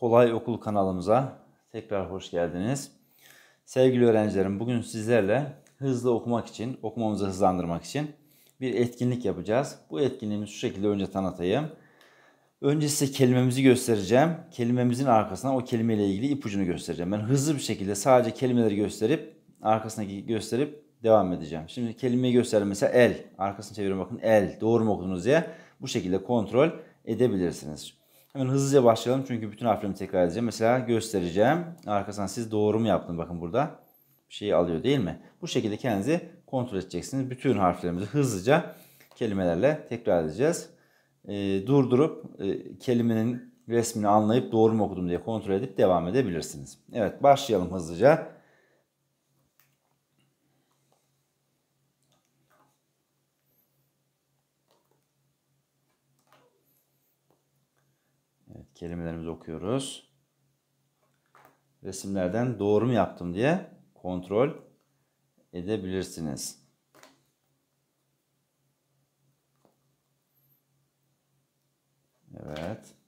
Kolay Okul kanalımıza tekrar hoş geldiniz. Sevgili öğrencilerim bugün sizlerle hızlı okumak için, okumamızı hızlandırmak için bir etkinlik yapacağız. Bu etkinliğimizi şu şekilde önce tanıtayım. Önce size kelimemizi göstereceğim. Kelimemizin arkasına o kelimeyle ilgili ipucunu göstereceğim. Ben hızlı bir şekilde sadece kelimeleri gösterip arkasındaki gösterip devam edeceğim. Şimdi kelimeyi gösterdim mesela el. Arkasını çeviriyorum bakın el. Doğru mu okudunuz diye bu şekilde kontrol edebilirsiniz. Hemen hızlıca başlayalım çünkü bütün harflerimi tekrar edeceğim. Mesela göstereceğim. Arkasından siz doğru mu yaptın bakın burada. Bir şeyi alıyor değil mi? Bu şekilde kendinizi kontrol edeceksiniz. Bütün harflerimizi hızlıca kelimelerle tekrar edeceğiz. E, durdurup e, kelimenin resmini anlayıp doğru mu okudum diye kontrol edip devam edebilirsiniz. Evet başlayalım hızlıca. Kelimelerimizi okuyoruz. Resimlerden doğru mu yaptım diye kontrol edebilirsiniz. Evet.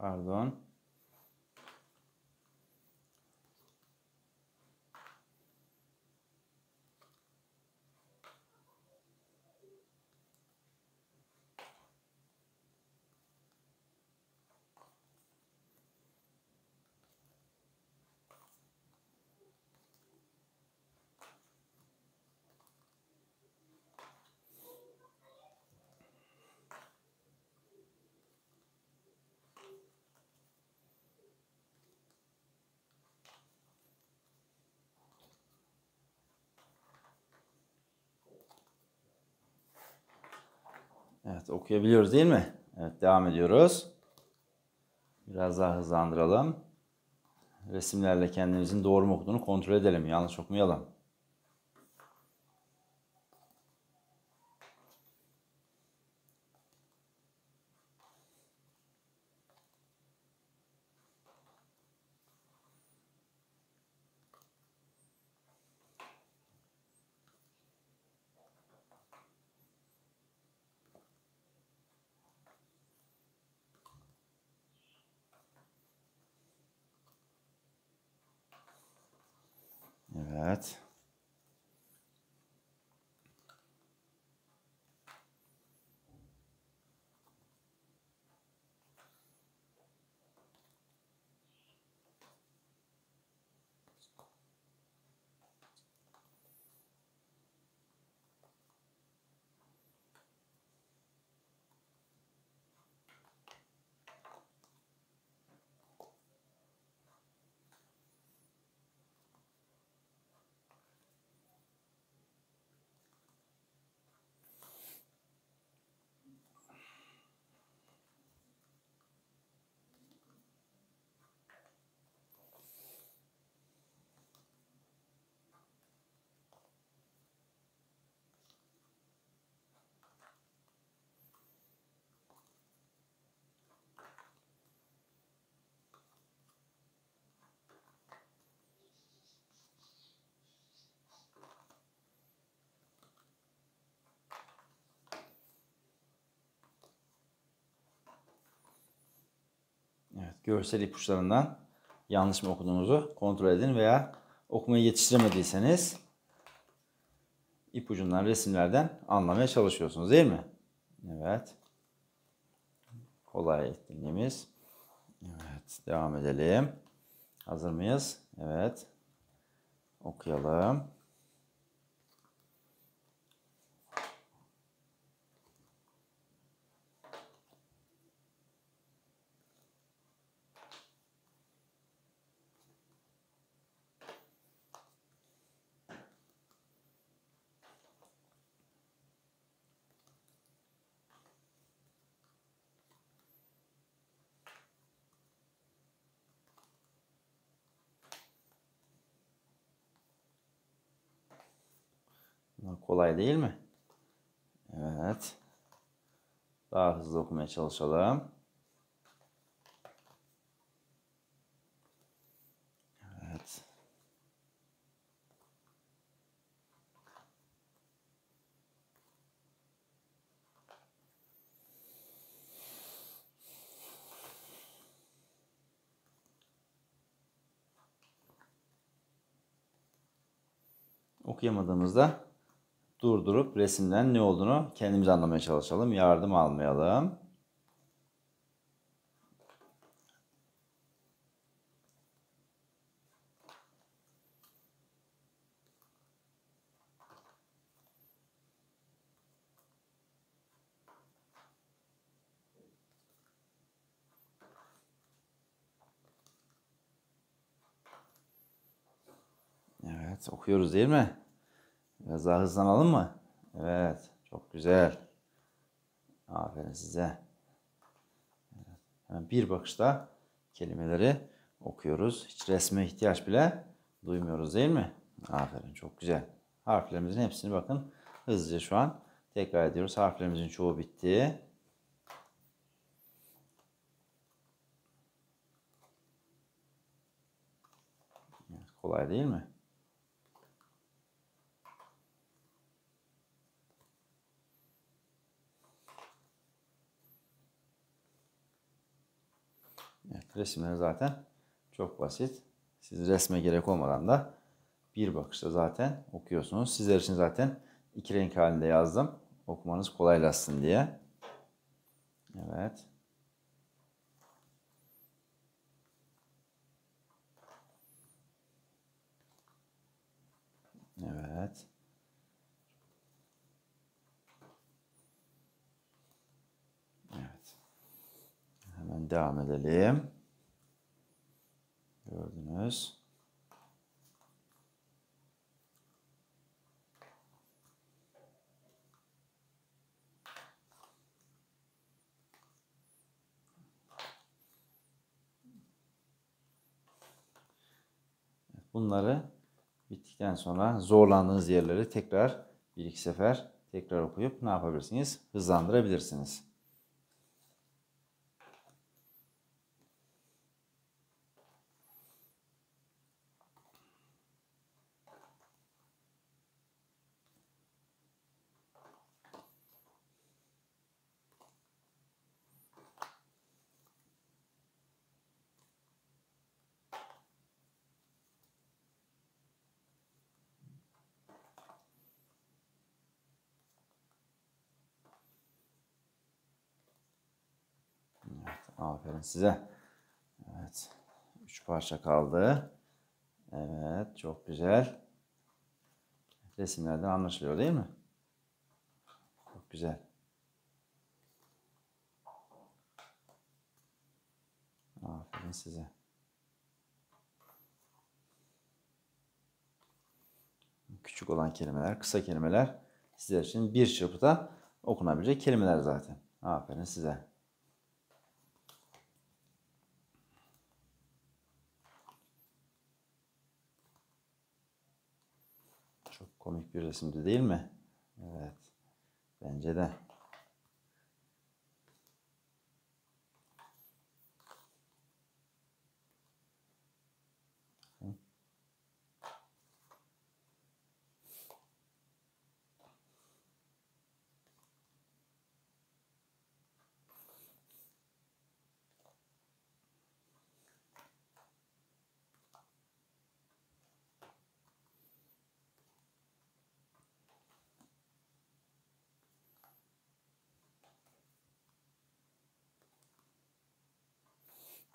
Pardon. Evet okuyabiliyoruz değil mi? Evet devam ediyoruz. Biraz daha hızlandıralım. Resimlerle kendimizin doğru mu okuduğunu kontrol edelim. Yanlış okumayalım. Evet. Evet, görsel ipuçlarından yanlış mı okuduğunuzu kontrol edin veya okumayı yetiştiremediyseniz ipucundan, resimlerden anlamaya çalışıyorsunuz değil mi? Evet. Kolay etkinliğimiz. Evet, devam edelim. Hazır mıyız? Evet. Okuyalım. Bunlar kolay değil mi? Evet. Daha hızlı okumaya çalışalım. Evet. Okuyamadığımızda durdurup resimden ne olduğunu kendimiz anlamaya çalışalım. Yardım almayalım. Evet, okuyoruz değil mi? Biraz daha hızlanalım mı? Evet, çok güzel. Aferin size. Hemen bir bakışta kelimeleri okuyoruz. Hiç resme ihtiyaç bile duymuyoruz değil mi? Aferin, çok güzel. Harflerimizin hepsini bakın hızlıca şu an tekrar ediyoruz. Harflerimizin çoğu bitti. Kolay değil mi? Evet, resimler zaten çok basit. Siz resme gerek olmadan da bir bakışta zaten okuyorsunuz. Sizler için zaten iki renk halinde yazdım. Okumanız kolaylaşsın diye. Evet. Evet. Evet. Hemen devam edelim. Gördünüz. Bunları bittikten sonra zorlandığınız yerleri tekrar bir iki sefer tekrar okuyup ne yapabilirsiniz? Hızlandırabilirsiniz. Aferin size. Evet. Üç parça kaldı. Evet. Çok güzel. Resimlerden anlaşılıyor değil mi? Çok güzel. Aferin size. Küçük olan kelimeler, kısa kelimeler sizler için bir çırpıda okunabilecek kelimeler zaten. Aferin size. Çok komik bir resimdi değil mi? Evet. Bence de.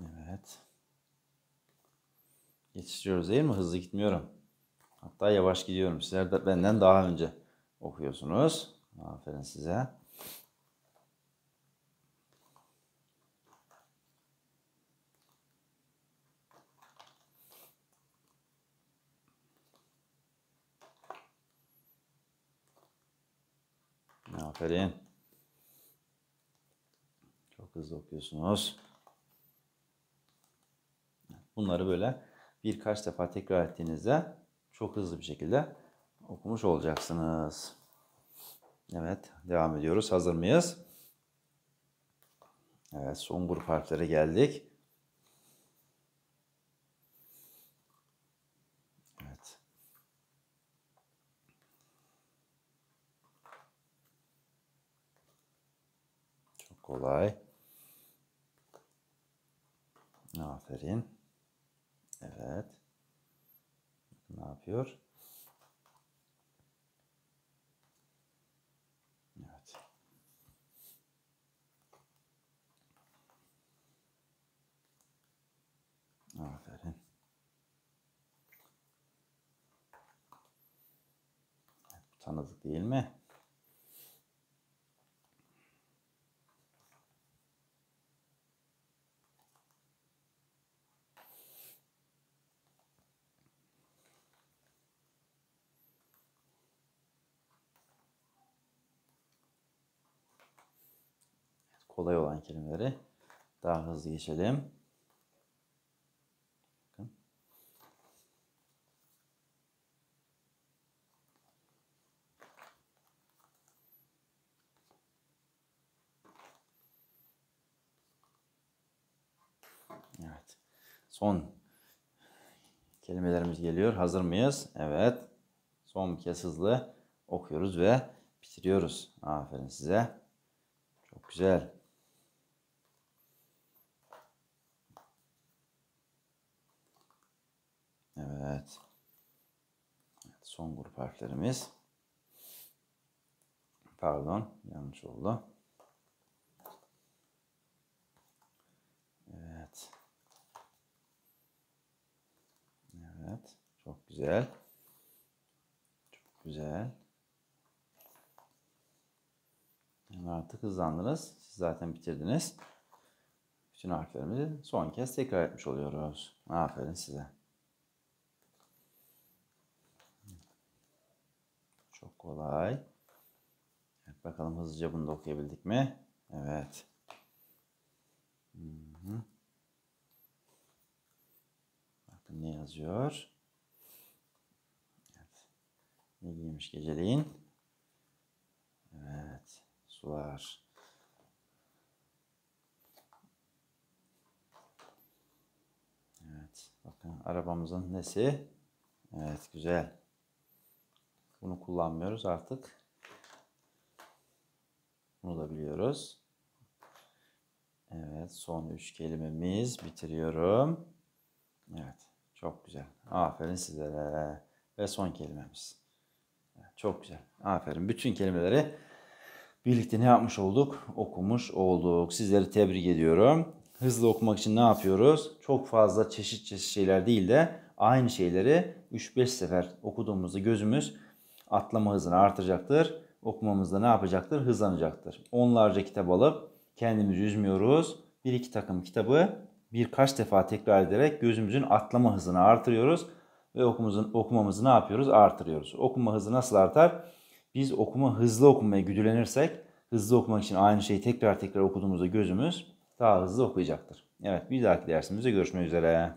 Evet. Yetiştiriyoruz değil mi? Hızlı gitmiyorum. Hatta yavaş gidiyorum. Sizler de benden daha önce okuyorsunuz. Aferin size. Aferin. Çok hızlı okuyorsunuz. Bunları böyle birkaç defa tekrar ettiğinizde çok hızlı bir şekilde okumuş olacaksınız. Evet, devam ediyoruz. Hazır mıyız? Evet, son grup harflere geldik. Evet. Çok kolay. Aferin. Evet. Ne yapıyor? Evet. Aferin. Tanıdık değil mi? Kolay olan kelimeleri daha hızlı geçelim. Evet. Son kelimelerimiz geliyor. Hazır mıyız? Evet. Son bir kez hızlı okuyoruz ve bitiriyoruz. Aferin size. Çok güzel. Evet. Son grup harflerimiz. Pardon, yanlış oldu. Evet. Evet, çok güzel. Çok güzel. Yani artık hızlandınız. Siz zaten bitirdiniz. Bütün harflerimizi son kez tekrar etmiş oluyoruz. Aferin size. Çok kolay. Evet, bakalım hızlıca bunu da okuyabildik mi? Evet. Hı -hı. Bakın ne yazıyor? Evet. Ne giymiş geceliğin? Evet. Sular. Evet. Bakın arabamızın nesi? Evet güzel. Bunu kullanmıyoruz artık. Bunu da biliyoruz. Evet son üç kelimemiz bitiriyorum. Evet çok güzel. Aferin sizlere. Ve son kelimemiz. Evet, çok güzel. Aferin. Bütün kelimeleri birlikte ne yapmış olduk? Okumuş olduk. Sizleri tebrik ediyorum. hızlı okumak için ne yapıyoruz? Çok fazla çeşit çeşit şeyler değil de aynı şeyleri 3-5 sefer okuduğumuzda gözümüz atlama hızını artıracaktır. Okumamızda ne yapacaktır? Hızlanacaktır. Onlarca kitap alıp kendimizi üzmüyoruz. Bir iki takım kitabı birkaç defa tekrar ederek gözümüzün atlama hızını artırıyoruz ve okumamızın, okumamızı ne yapıyoruz? Artırıyoruz. Okuma hızı nasıl artar? Biz okuma hızlı okumaya güdülenirsek hızlı okumak için aynı şeyi tekrar tekrar okuduğumuzda gözümüz daha hızlı okuyacaktır. Evet bir dahaki dersimizde görüşmek üzere.